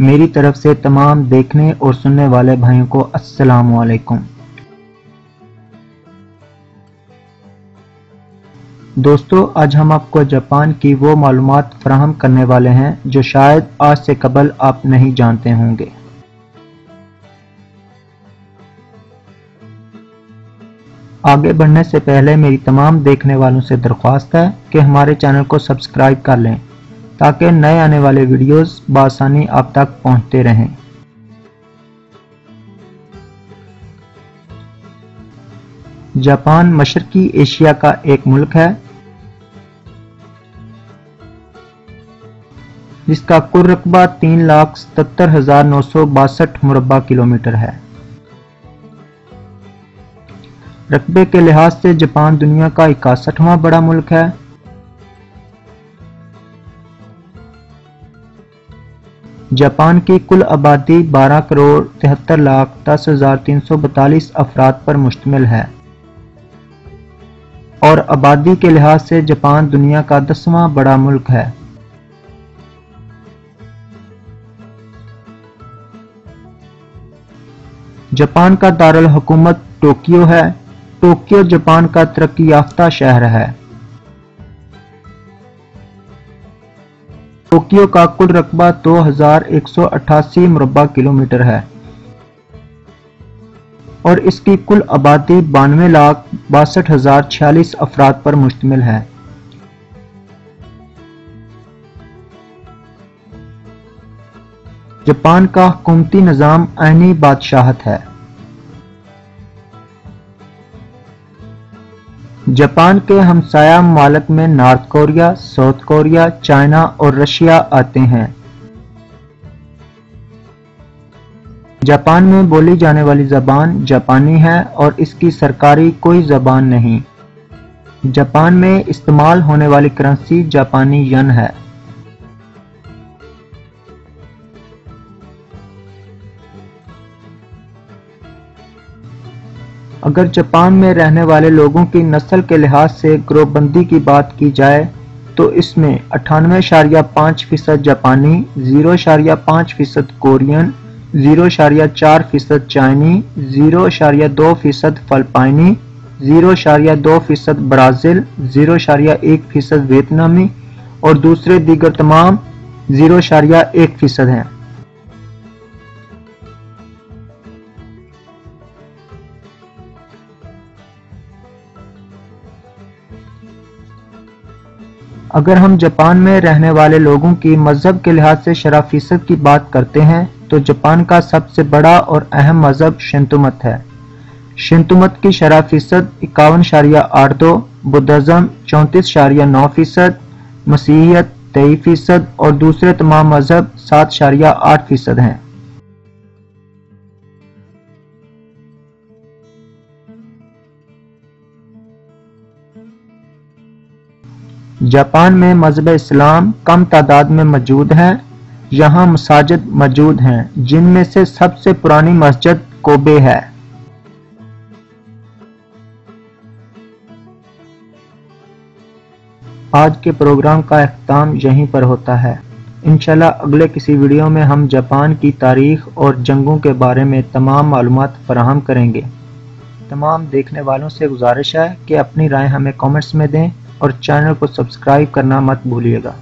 میری طرف سے تمام دیکھنے اور سننے والے بھائیوں کو السلام علیکم۔ دوستو، آج ہم آپ کو جاپان کی وہ معلومات فراہم کرنے والے ہیں جو شاید آج سے قبل آپ نہیں جانتے ہوں گے۔ آگے بڑھنے سے پہلے میری تمام دیکھنے والوں سے درخواست ہے کہ ہمارے چینل کو سبسکرائب کر لیں۔ تاکہ نئے آنے والے ویڈیوز بآسانی آپ تک پہنچتے رہیں۔ جاپان مشرقی ایشیا کا ایک ملک ہے۔ جس کا کل رقبہ تین لاکھ ستر ہزار نو سو باسٹھ مربع کلومیٹر ہے۔ رقبے کے لحاظ سے جاپان دنیا کا اکاسٹھواں بڑا ملک ہے۔ جاپان کی کل آبادی بارہ کروڑ تہتر لاکھ دس ہزار تین سو بتالیس افراد پر مشتمل ہے۔ اور آبادی کے لحاظ سے جاپان دنیا کا دسواں بڑا ملک ہے۔ جاپان کا دارالحکومت ٹوکیو ہے۔ ٹوکیو جاپان کا ترقی یافتہ شہر ہے۔ ٹوکیو کا کل رقبہ دو ہزار ایک سو اٹھاسی مربع کلومیٹر ہے اور اس کی کل آبادی بانوے لاکھ باسٹھ ہزار چھیالیس افراد پر مشتمل ہے۔ جاپان کا حکومتی نظام عینی بادشاہت ہے۔ جاپان کے ہمسایہ ممالک میں North Korea, South Korea, China اور رشیا آتے ہیں۔ جاپان میں بولی جانے والی زبان جاپانی ہے اور اس کی سرکاری کوئی زبان نہیں۔ جاپان میں استعمال ہونے والی کرنسی جاپانی ین ہے۔ اگر جاپان میں رہنے والے لوگوں کی نسل کے لحاظ سے گروہ بندی کی بات کی جائے تو اس میں اٹھانوے اشاریہ پانچ فیصد جاپانی، زیرو اشاریہ پانچ فیصد کورین، زیرو اشاریہ چار فیصد چائنی، زیرو اشاریہ دو فیصد فلپائنی، زیرو اشاریہ دو فیصد برازیل، زیرو اشاریہ ایک فیصد ویتنامی اور دوسرے دیگر تمام زیرو اشاریہ ایک فیصد ہیں۔ اگر ہم جاپان میں رہنے والے لوگوں کی مذہب کے لحاظ سے شرح فیصد کی بات کرتے ہیں، تو جاپان کا سب سے بڑا اور اہم مذہب شنتومت ہے۔ شنتومت کی شرح فیصد اکاون شاریہ آٹھ دو، بدھزم چونتیس شاریہ نو فیصد، مسیحیت تئی فیصد اور دوسرے تمام مذہب سات شاریہ آٹھ فیصد ہیں۔ جاپان میں مذہب اسلام کم تعداد میں موجود ہیں، یہاں مساجد موجود ہیں، جن میں سے سب سے پرانی مسجد کوبے ہے۔ آج کے پروگرام کا اختتام یہیں پر ہوتا ہے۔ انشاءاللہ اگلے کسی ویڈیو میں ہم جاپان کی تاریخ اور جنگوں کے بارے میں تمام معلومات فراہم کریں گے۔ تمام دیکھنے والوں سے گزارش ہے کہ اپنی رائے ہمیں کامنٹس میں دیں۔ اور چینل کو سبسکرائب کرنا مت بھولیے گا۔